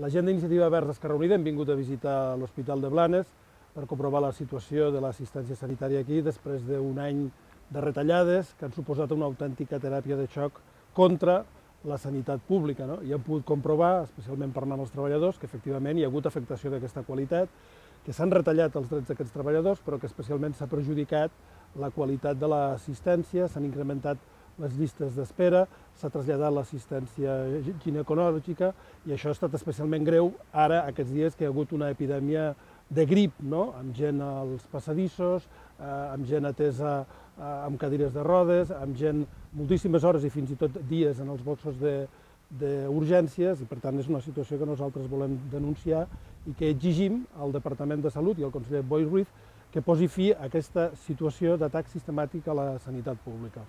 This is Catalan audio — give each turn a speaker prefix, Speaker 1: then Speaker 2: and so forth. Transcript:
Speaker 1: La gent d'Iniciativa Verds Esquerra Unida hem vingut a visitar l'Hospital de Blanes per comprovar la situació de l'assistència sanitària aquí després d'un any de retallades que han suposat una autèntica teràpia de xoc contra la sanitat pública. No? I hem pogut comprovar, especialment parlant amb els treballadors, que efectivament hi ha hagut afectació d'aquesta qualitat, que s'han retallat els drets d'aquests treballadors, però que especialment s'ha perjudicat la qualitat de l'assistència, s'han incrementat les llistes d'espera, s'ha traslladat l'assistència ginecològica i això ha estat especialment greu ara, aquests dies, que hi ha hagut una epidèmia de grip, no? amb gent als passadissos, eh, amb gent atesa eh, amb cadires de rodes, amb gent moltíssimes hores i fins i tot dies en els boxos d'urgències, i per tant és una situació que nosaltres volem denunciar i que exigim al Departament de Salut i al conseller Boi Ruiz que posi fi a aquesta situació d'atac sistemàtic a la sanitat pública.